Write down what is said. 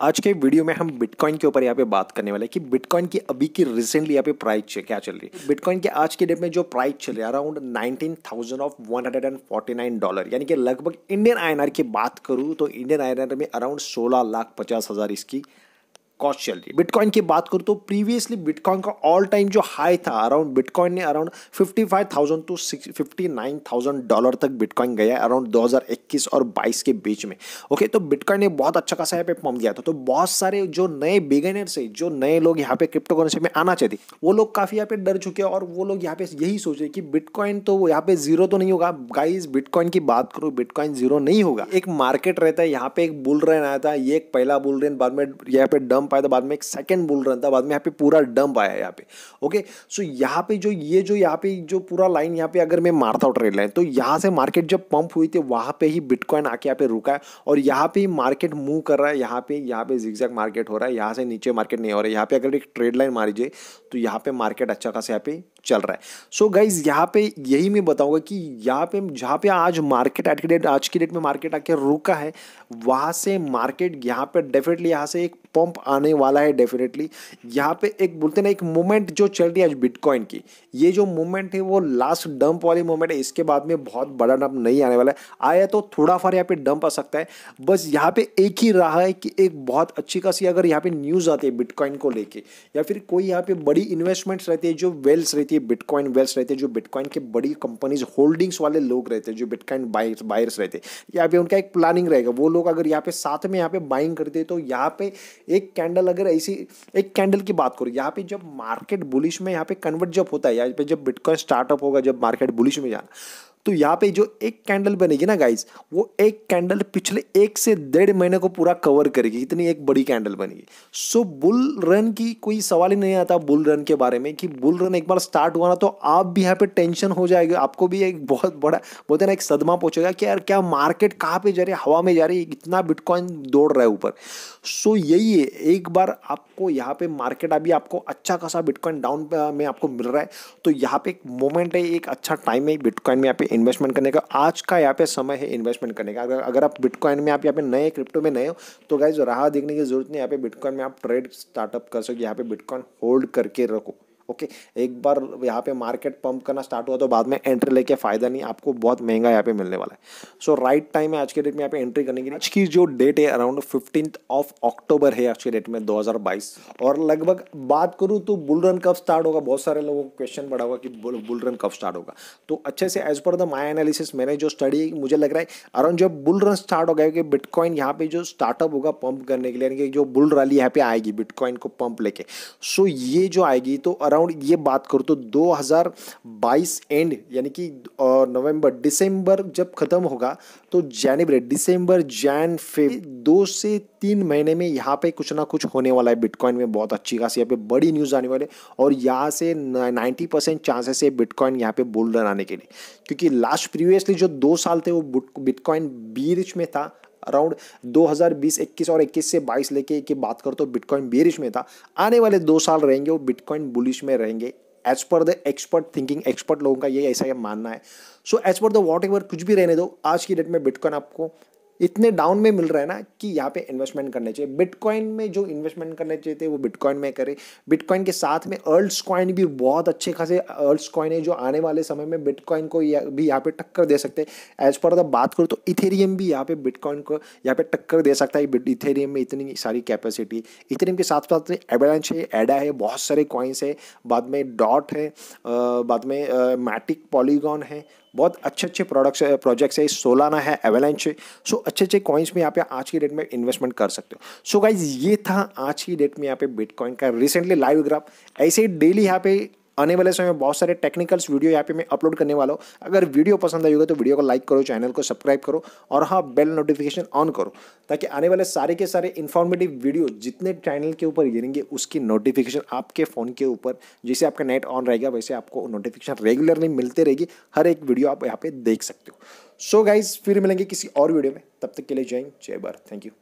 आज के वीडियो में हम बिटकॉइन के ऊपर यहाँ पे बात करने वाले हैं कि बिटकॉइन की अभी की रिसेंटली यहाँ पे प्राइस क्या चल रही है? बिटकॉइन के आज के डेट में जो प्राइस चल रही है around nineteen thousand of one hundred and forty nine dollar यानी कि लगभग इंडियन INR की बात करूँ तो इंडियन आई में अराउंड सोलह लाख पचास हज़ार इसकी कॉस्ट चल रही है बिटकॉइन की बात करूँ तो प्रीवियसली बिटकॉइन का ऑल टाइम जो हाई था अराउंड बिटकॉइन ने around fifty five thousand to fifty nine thousand dollar तक बिटकॉइन गया अराउंड दो हज़ार इक्कीस और बाईस के बीच में। ओके तो बिटकॉइन ने बहुत अच्छा खासा यहाँ पे पम्प दिया था। तो बहुत सारे जो नए बिगनर्स है, जो नए लोग यहाँ पे क्रिप्टो करेंसी में आना चाहते वो लोग काफ़ी यहाँ पे डर चुके हैं और वो लोग यहाँ पे यही सोच रहे कि बिटकॉइन तो यहाँ पे ज़ीरो तो नहीं होगा। गाइज़ बिटकॉइन की बात करो बिटकॉइन ज़ीरो नहीं होगा। एक मार्केट रहता है, यहाँ पे एक बुल रन आया था ये एक पहला बुल रन बाद में यहाँ पे डंप आया था बाद में एक सेकंड बुल रन था बाद में यहाँ पे पूरा डंप आया यहाँ पे ओके सो यहाँ पे जो ये जो यहाँ पे जो पूरा लाइन यहाँ पे अगर मैं मारता हूँ ट्रेड लाइन तो यहाँ से मार्केट जब पंप हुई थी वहाँ पे ही बिटकॉइन आके यहाँ पे रुका है और यहाँ पे ही मार्केट मूव कर रहा है यहाँ पे यहाँ पे जिग्जैग मार्केट हो रहा है यहाँ से नीचे मार्केट नहीं हो रहा है यहाँ पे अगर एक ट्रेड लाइन मारी जाए तो यहाँ पे मार्केट अच्छा खासा यहाँ पे चल रहा है सो so गाइज़ यहाँ पे यही मैं बताऊँगा कि यहाँ पे जहाँ पे आज मार्केट आज की डेट आज की डेट में मार्केट आके रुका है वहाँ से मार्केट यहाँ पे डेफिनेटली यहाँ से एक पंप आने वाला है डेफिनेटली यहाँ पे एक बोलते ना, एक मूवमेंट जो चल रही है आज बिटकॉइन की, ये जो मूवमेंट है, वो लास्ट डंप वाली मूवमेंट है। इसके बाद में बहुत बड़ा डंप नहीं आने वाला है। आया तो थोड़ा फार यहाँ पे डंप आ सकता है। बस यहाँ पे एक ही रहा है कि एक बहुत अच्छी खासी अगर यहाँ पे न्यूज़ आती है बिटकॉइन को लेके, या फिर कोई यहाँ पे बड़ी इन्वेस्टमेंट्स रहती है, जो वेल्स रहती है बिटकॉइन वेल्स रहते हैं, जो बिटकॉइन के बड़ी कंपनीज़ होल्डिंग्स वाले लोग रहते हैं, जो बिटकॉइन बायर्स बायर्स रहते हैं। यहाँ पे उनका एक प्लानिंग रहेगा। वो लोग अगर यहाँ पे साथ में यहाँ पे बाइंग करते तो यहाँ पे एक कैंडल अगर ऐसी, एक कैंडल की बात करूँ, यहाँ पे जब मार्केट बुलिश में यहाँ पे कन्वर्ट जब होता है यहाँ पे जब बिटकॉइन स्टार्टअप होगा, जब मार्केट बुलिश में जाना तो यहाँ पे जो एक कैंडल बनेगी ना गाइज़ वो एक कैंडल पिछले एक से डेढ़ महीने को पूरा कवर करेगी। इतनी एक बड़ी कैंडल बनेगी। सो बुल रन की कोई सवाल ही नहीं आता बुल रन के बारे में कि बुल रन एक बार स्टार्ट हुआ ना तो आप भी यहाँ पे टेंशन हो जाएगा। आपको भी एक बहुत बड़ा, बोलते ना, एक सदमा पहुंचेगा कि यार क्या मार्केट कहाँ पे जा रही है? हवा में जा रही है, इतना बिटकॉइन दौड़ रहा है ऊपर। सो यही है, एक बार आपको यहाँ पे मार्केट अभी आपको अच्छा खासा बिटकॉइन डाउन में आपको मिल रहा है। तो यहाँ पे एक मोमेंट है, एक अच्छा टाइम है बिटकॉइन में यहाँ पे इन्वेस्टमेंट करने का, आज का यहाँ पे समय है इन्वेस्टमेंट करने का। अगर अगर आप बिटकॉइन में आप यहाँ पे नए क्रिप्टो में नए हो तो गाइज़ राह देखने की ज़रूरत नहीं यहाँ पे बिटकॉइन में आप ट्रेड स्टार्टअप कर सको, यहाँ पे बिटकॉइन होल्ड करके रखो। ओके एक बार यहाँ पे मार्केट पंप करना स्टार्ट हुआ तो बाद में एंट्री लेके फ़ायदा नहीं, आपको बहुत महँगा यहाँ पे मिलने वाला है। सो राइट टाइम है आज के डेट में यहाँ पे एंट्री करने के लिए। आज की जो डेट है अराउंड फिफ्टीन ऑफ़ अक्टूबर है आज के डेट में 2022 और लगभग बात करूँ तो बुल रन कब स्टार्ट होगा? बहुत सारे लोगों को क्वेश्चन पड़ा होगा कि बुल रन कब स्टार्ट होगा। तो अच्छे से as per the my analysis मैंने जो स्टडी मुझे लग रहा है अराउंड जब बुल रन स्टार्ट होगा कि बिटकॉइन यहाँ पे जो स्टार्टअप होगा पंप करने के लिए, यानी कि जो बुल रैली यहाँ पे आएगी बिटकॉइन को पंप लेके। सो ये जो आएगी तो अराउंड ये बात करूँ तो 2022 एंड यानी कि नवंबर, दिसंबर जब ख़त्म होगा तो जनवरी दिसंबर, जैन फेब दो से तीन महीने में यहाँ पे कुछ ना कुछ होने वाला है बिटकॉइन में, बहुत अच्छी खासी यहाँ पे बड़ी न्यूज़ आने वाले और यहाँ से 90 परसेंट चांसेस है बिटकॉइन यहाँ पे बुल रन आने के लिए। क्योंकि लास्ट प्रीवियसली जो दो साल थे, वो बिटकॉइन बीरिच में था अराउंड 2020 21 और 21 से 22 लेके की बात करो तो बिटकॉइन बेरिश में था। आने वाले दो साल रहेंगे वो बिटकॉइन बुलिश में रहेंगे। As per the expert thinking expert लोगों का ये ऐसा मानना है। So as per the whatever कुछ भी रहने दो, आज की डेट में बिटकॉइन आपको इतने डाउन में मिल रहा है ना कि यहाँ पे इन्वेस्टमेंट करने चाहिए। बिटकॉइन में जो इन्वेस्टमेंट करने चाहिए थे वो बिटकॉइन में करें। बिटकॉइन के साथ में अर्ल्स कॉइन भी बहुत अच्छे खासे अर्ल्स कॉइन है जो आने वाले समय में बिटकॉइन को या, भी यहाँ पे टक्कर दे सकते हैं। एज पर द बात करूँ तो इथेरियम भी यहाँ पे बिटकॉइन को यहाँ पे टक्कर दे सकता है। इथेरियम में इतनी सारी कैपेसिटी इथेरियम के साथ साथ एवेलेंच है एडा है बहुत सारे कॉइन्स है। बाद में डॉट है बाद में मैटिक पॉलीगॉन है। बहुत अच्छे अच्छे प्रोडक्ट्स प्रोजेक्ट्स है सोलाना है एवेलेंच है। सो अच्छे अच्छे कॉइन्स में यहाँ पे आज की डेट में इन्वेस्टमेंट कर सकते हो। सो गाइज़ ये था आज की डेट में यहाँ पे बिटकॉइन का। रिसेंटली लाइव ग्राफ ऐसे ही डेली यहाँ पे आने वाले समय में बहुत सारे टेक्निकल्स वीडियो यहाँ पे मैं अपलोड करने वाला हूँ। अगर वीडियो पसंद आई होगा तो वीडियो को लाइक करो चैनल को सब्सक्राइब करो और हाँ बेल नोटिफिकेशन ऑन करो ताकि आने वाले सारे के सारे इन्फॉर्मेटिव वीडियो जितने चैनल के ऊपर गिरेंगे, उसकी नोटिफिकेशन आपके फ़ोन के ऊपर, जैसे आपका नेट ऑन रहेगा, वैसे आपको नोटिफिकेशन रेगुलरली मिलते रहेगी। हर एक वीडियो आप यहाँ पर देख सकते हो। सो गाइज़ फिर मिलेंगे किसी और वीडियो में। तब तक के लिए जय जय भारत। Thank you